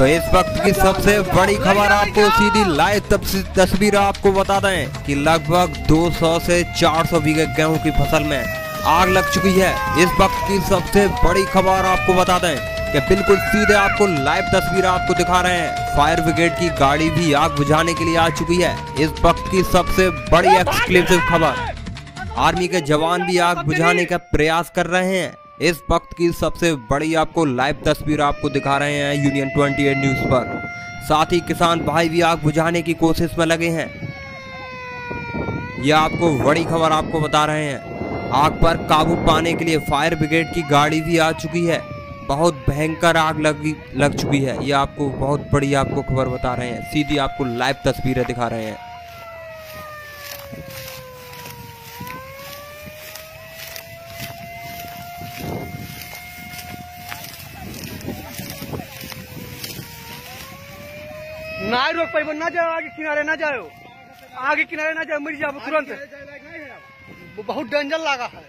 तो इस वक्त की सबसे बड़ी खबर आपको सीधी लाइव तस्वीर आपको बता दें कि लगभग 200 से 400 बीघे गेहूँ की फ़सल में आग लग चुकी है। इस वक्त की सबसे बड़ी खबर आपको बता दें कि बिल्कुल सीधे आपको लाइव तस्वीर आपको दिखा रहे हैं। फायर ब्रिगेड की गाड़ी भी आग बुझाने के लिए आ चुकी है। इस वक्त की सबसे बड़ी एक्सक्लूसिव खबर। आर्मी के जवान भी आग बुझाने का प्रयास कर रहे हैं। इस वक्त की सबसे बड़ी आपको लाइव तस्वीर आपको दिखा रहे हैं यूनियन 28 न्यूज़ पर। साथ ही किसान भाई भी आग बुझाने की कोशिश में लगे हैं। यह आपको बड़ी खबर आपको बता रहे हैं। आग पर काबू पाने के लिए फायर ब्रिगेड की गाड़ी भी आ चुकी है। बहुत भयंकर आग लगी, लग चुकी है। ये आपको बहुत बड़ी आपको खबर बता रहे हैं। सीधी आपको लाइव तस्वीरें दिखा रहे हैं। ना रोक पाइब ना जाओ आगे किनारे ना जाओ। आगे किनारे ना जाओ मर जाओ तुरंत। वो बहुत डेंजर लगा है।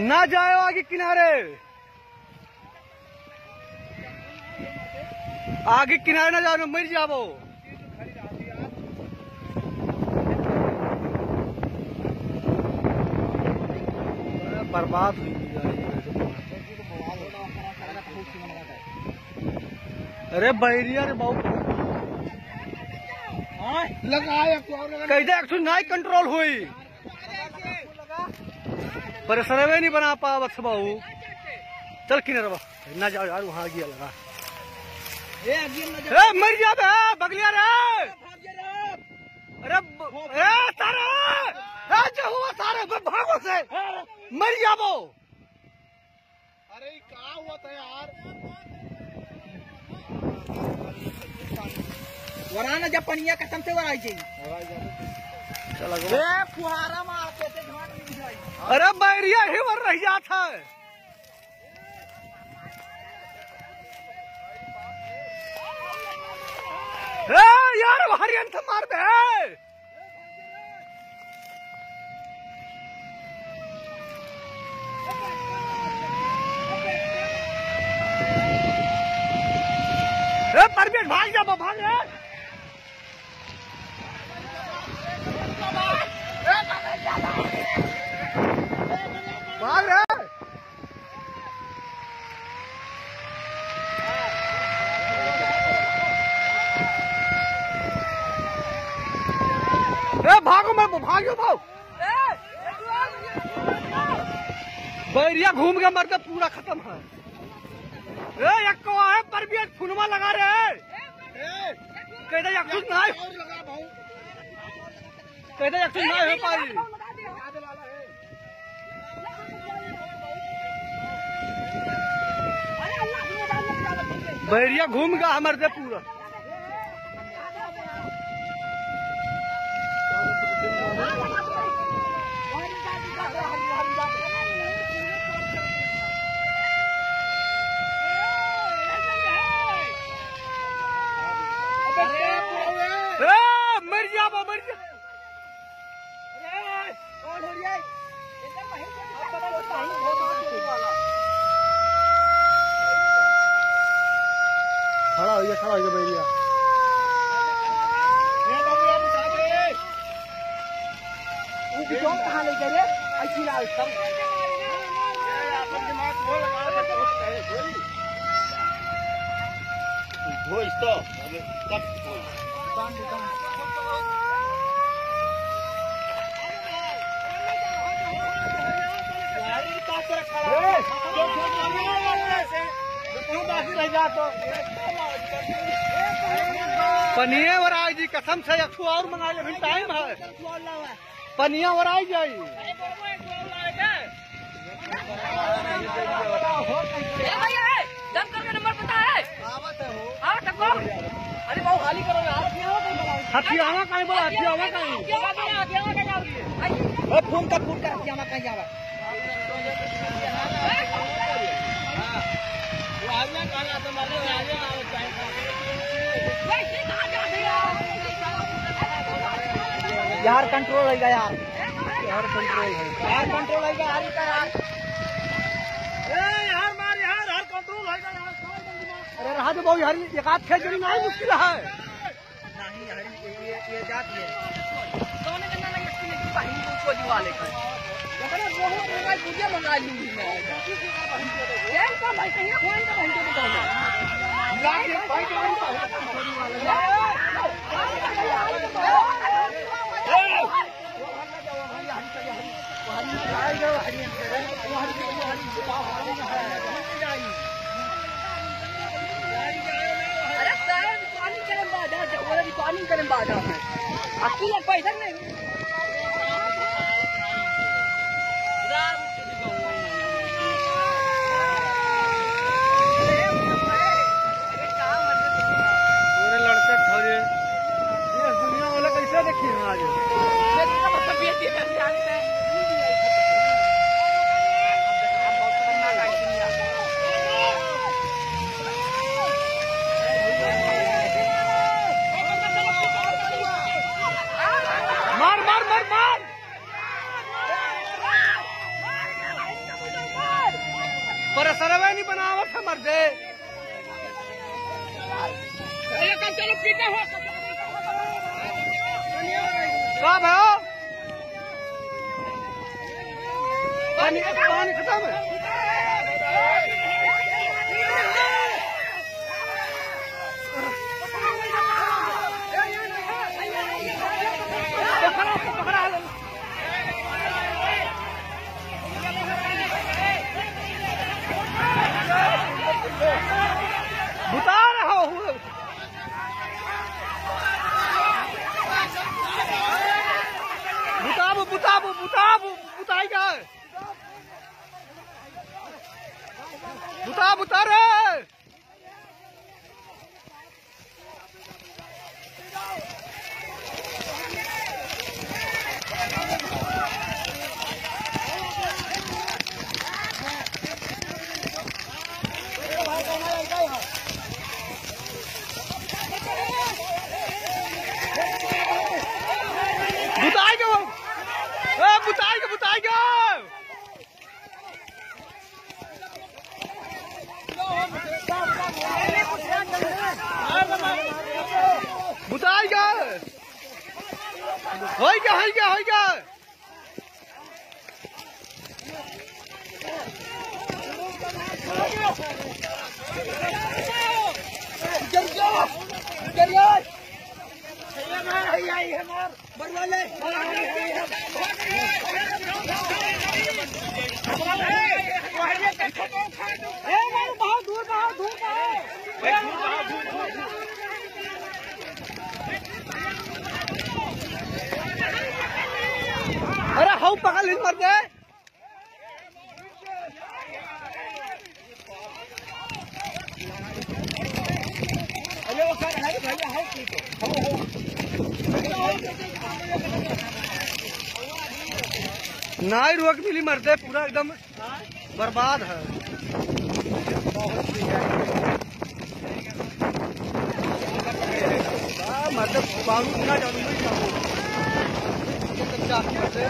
ना जाओ आगे किनारे। आगे किनारे ना जाओ मर जाओ। बर्बाद हुई। अरे बैरिया रे बहुत कैसे एक्शन नहीं कंट्रोल हुई। पर सर्वे नहीं बना पा बस बाबू। चल बा। ना जाओ यार वहाँ गया लगा। ए मर जा बे बगलिया रे। अरे ए जो हुआ बे भागो से। मर जाबो अरे ये कहा हुआ था यार? वराना जब पनिया कसम से वराई चाहिए ए फुहारा मारते थे घाट में बुझाई। अरे बैरिया ही वर रह जाता है यार हरियंत मार दे। ए परमेश भाग जा बा, भाग रे भाग रे ए भागो मैं भागो भाग बैरिया घूम के मरते पूरा खत्म है। ए एक को है पर भी एक फुनवा लगा रहे कहते कुछ नहीं और लगा कहते एक कुछ नहीं हो पाई बैरिया घूम गया हमारे से पूरा। ए, खड़ा हो गया खड़ा हो गया बैरिया कहाँ ले गए ऐसी लाल सब पनिया और आई जी कसम से एक और मंगा ले अभी टाइम है। पनिया और आई जाई दम करके नंबर पता है हाँ अरे बहुत हाली करो हथियावा कहीं बोला हथियावा कहीं फ़ोन कर फ़ोन कर हथियामा कहीं जावा यार कंट्रोल होगा यार। यार कंट्रोल है। यार कंट्रोल होगा यार इसका यार। यार मार यार यार कंट्रोल होगा यार अरे रहा तो बहु यार एक आध खेल जड़ी नहीं मुश्किल है। नहीं यार ये ये, ये जाती है वाले का बहुत मोबाइल पूजा मंगा लूँगी मैं तेल का भाई, कहीं फ़ोन का घंटे बताओ अरे सारा रिकॉर्डिंग करने बाद है वो रिकॉर्डिंग करने बाद है अकेले पैसा नहीं पूरे लड़के ठहरे ये दुनिया वाले कैसे देखी हम आज मार मार मार मार पर सरवे नहीं बनावट है मर्दे चलो पीछे हो कब है हो? पानी पानी खत्म है होइगा होइगा होइगा बहुत दूर बहुत दूर अरे हाउ पकड़ ली मर दे नाई रोक मिली मरते पूरा एकदम बर्बाद है। हाँ, मतलब बालू ना जानू ही ना हो एकदम जाके मरते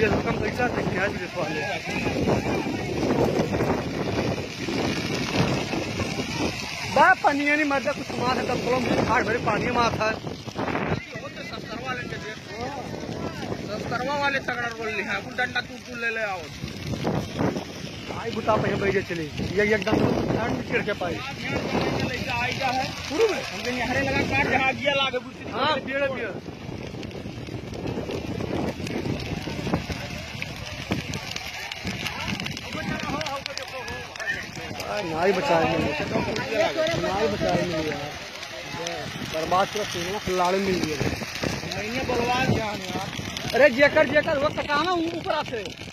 ये कम पैसा थे क्या जी पानी कुछ मार है तब थोड़ा हाथ भरे पानी में आता है सरवा वाले तगड़ा बोल लिया डंडा तू तू ले ले आओ। आई बुता पे बैठे चली। ये एकदम ठंड चिड़ के पाई। शुरू में? हमके निहारे लगा काट जहाँ गिया लागे बुझती हाँ पेड़ पेड़ नाई बचाए नाई बचाए मिली यार बर्बाद पूरा खिलाड़ी मिल यार। अरे जेकर जेकर वो तकाना ऊपर से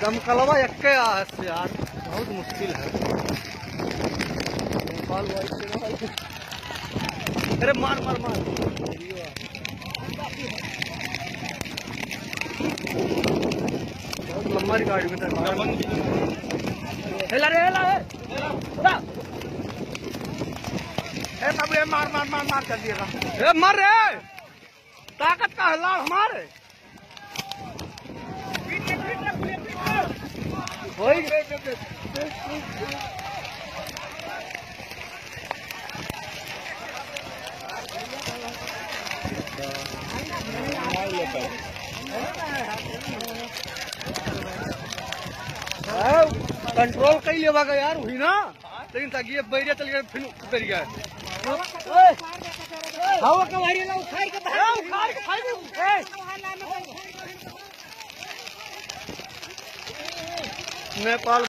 दमकलवा एक्के आ से यार। बहुत मुश्किल है। नेपाल अरे मार मार मार। बहुत लंबा में था। हेला रे, हेला हेला। ए बाबू मार मार मार मार कर दिएगा। ए मर रे। ताकत का हल्ला हमारे। कंट्रोल कई लेवा का यार हुई ना? लेकिन ताकि ये बैरिया चल गया फिर उतर गया। हवा का ना उखाड़ के उखाड़ के भाई नेपाल